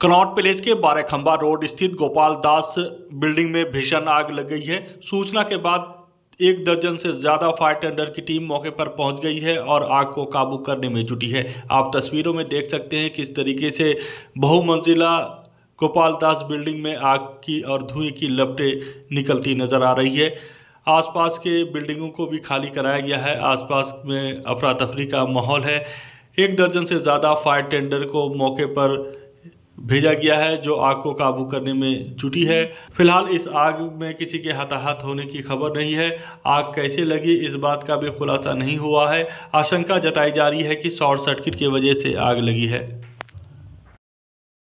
Connaught palace के बारहखंबा road स्थित Gopal Das building में भीषण आग लग गई है। सूचना के बाद एक दर्जन से ज़्यादा फायर टेंडर की टीम मौके पर पहुँच गई है और आग को काबू करने में जुटी है। आप तस्वीरों में देख सकते हैं किस तरीके से बहुमंजिला गोपाल दास बिल्डिंग में आग की और धुएँ की लपटें निकलती नज़र आ रही है। आसपास के बिल्डिंगों को भी खाली कराया गया है। आसपास में अफरा तफरी का माहौल है। एक दर्जन से ज़्यादा फायर टेंडर को मौके पर भेजा गया है, जो आग को काबू करने में जुटी है। फ़िलहाल इस आग में किसी के हताहत होने की खबर नहीं है। आग कैसे लगी, इस बात का भी खुलासा नहीं हुआ है। आशंका जताई जा रही है कि शॉर्ट सर्किट की वजह से आग लगी है।